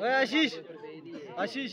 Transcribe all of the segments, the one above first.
ओए आशीष आशीष।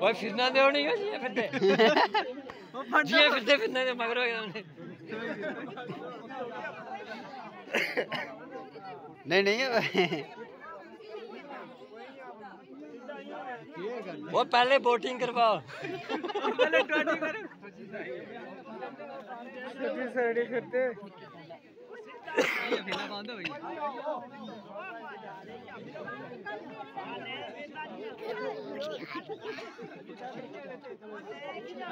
दे नहीं हो जिया फिरते जिया फिरते फिरना दे मगर हो गया हमने नहीं नहीं वो पहले बोटिंग करवाओ।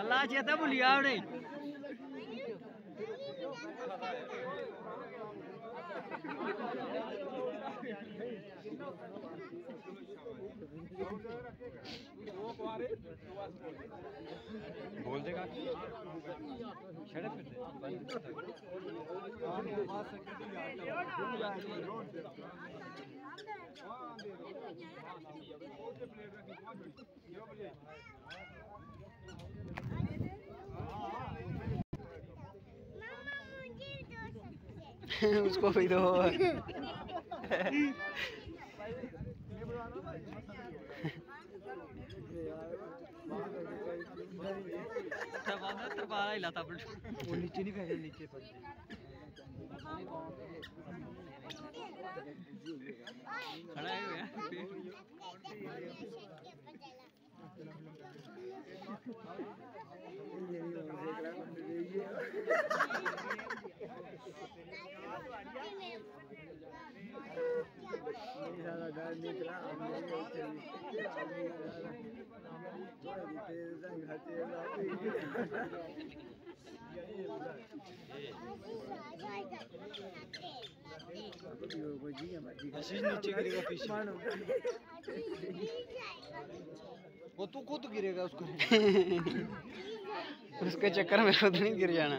अल्लाह चेता भूलिया उड़े। बोल देगा छड़े फिरते उसको भी दो वो नीचे नहीं फेंके नीचे पर खड़ा है आशीष नीचे गिरेगा पीछे। वो तू खुद गिरेगा उसको। उसके चक्कर में खुद नहीं गिर जाना।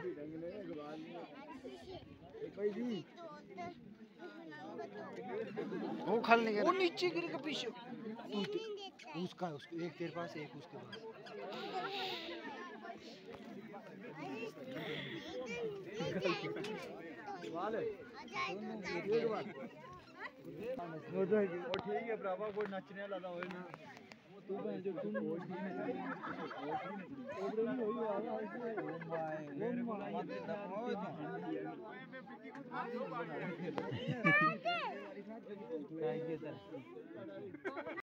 वो खल नहीं वो नीचे गिर के पीछे। उसका उसके एक तेरे पास एक उसके पास। वो तो ठीक है भरावा कोई नचने वाला होए ना। तू भैन जो तुम वो नहीं होई वाला ओ माय मेरे को बहुत